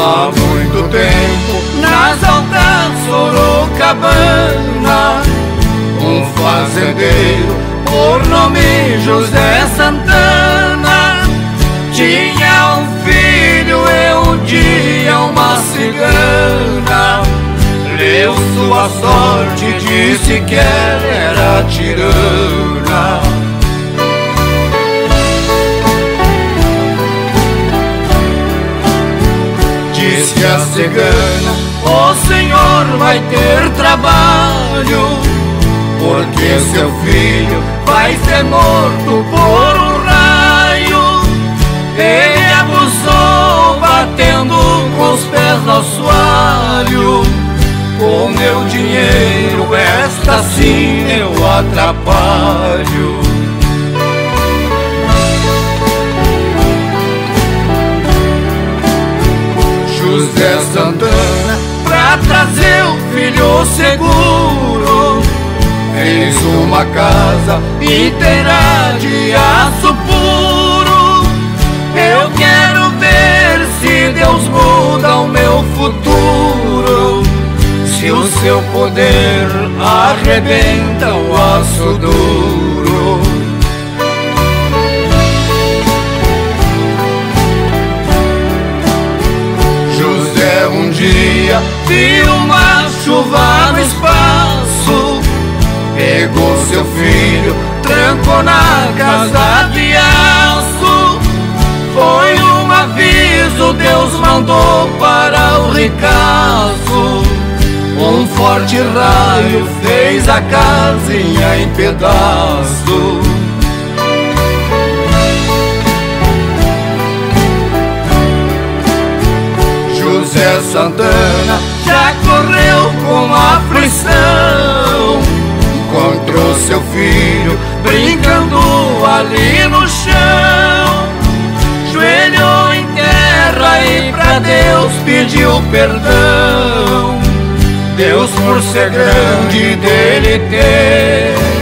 Há muito tempo, nas altas Sorocabana, um fazendeiro, por nome José Santana, tinha um filho e um dia uma cigana. Leu sua sorte, disse que ela era tirana. A cigana: O senhor vai ter trabalho, porque seu filho vai ser morto por um raio. Ele abusou, batendo com os pés no assoalho. Com meu dinheiro, esta sim eu atrapalho. José Santana pra trazer o filho seguro. Fez uma casa inteira de aço puro. Eu quero ver se Deus muda o meu futuro. Se o seu poder arrebenta o aço duro. Viu uma chuva no espaço, pegou seu filho, trancou na casa de aço. Foi um aviso, Deus mandou para o ricaço. Um forte raio fez a casinha em pedaço. José Santana já correu com aflição. Encontrou seu filho brincando ali no chão. Joelhou em terra e pra Deus pediu perdão. Deus, por ser grande, dele teve